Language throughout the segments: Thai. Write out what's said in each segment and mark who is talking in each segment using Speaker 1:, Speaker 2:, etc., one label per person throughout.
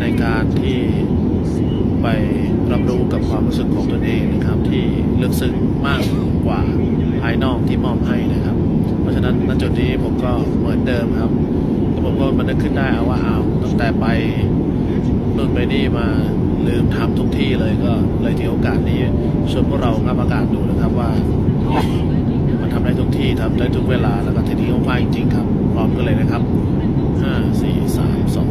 Speaker 1: ในการที่ไปรับรู้กับความรู้สึกของตนเองนะครับที่ลึกซึ้งมากกว่าภายนอกที่มอบให้นะครับ เพราะฉะนั้นณจุดนี้ผมก็เหมือนเดิมครับแล้วผมก็มันนึกขึ้นได้เอาว่าเอาตั้งแต่ไปนู่นไปนี่มาลืมทำทุกที่เลยก็เลยถือโอกาสนี้ชวนพวกเรางับอากาศดูนะครับว่า มันทำได้ทุกที่ทำได้ทุกเวลาแล้วก็ทีนี้เขาพายจริงๆครับพร้อมกันเลยนะครับห้าสี่สามสอง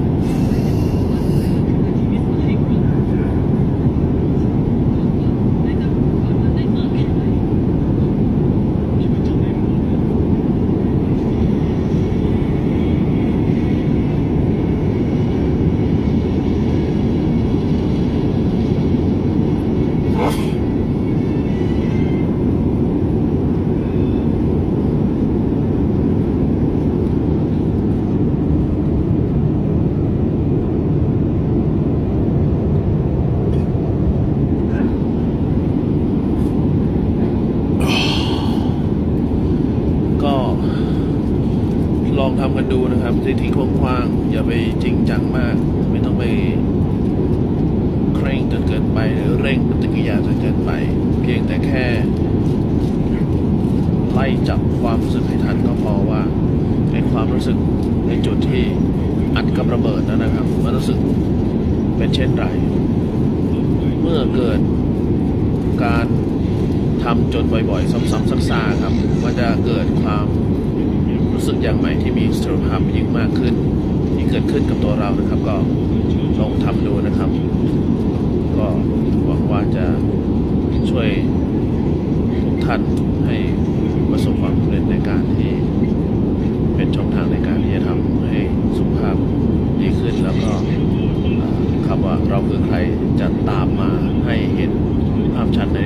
Speaker 1: ก็ลอง ทำกันดูนะครับที่ทิ้งคว้างๆอย่าไปจริงจังมาก ไม่ต้องไปเคร่งจนเกินไป หรือเร่งปฏิกิริยาจนเกินไป เพียงแต่แค่ ไล่จับความรู้สึกให้ทันก็พอว่าในความรู้สึกในจุดที่อัดกับระเบิดนั้นนะครับมันรู้สึกเป็นเช่นไร เมื่อเกิดการทำจนบ่อยๆ ซ้ำๆซักๆครับ มันจะเกิดความ รู้สึกอย่างใหม่ที่มีสถียรภาพยิ่งมากขึ้น ที่เกิดขึ้นกับตัวเรานะครับ ก็ลองทำดูนะครับ ก็หวังว่าจะช่วยทุกท่านให้ประสบความสำเร็จในการที่เป็นช่องทางในการที่จะทำให้สุขภาพดีขึ้นแล้วก็คำว่าเราคือใครจะตามมาให้เห็นภาพชัดใน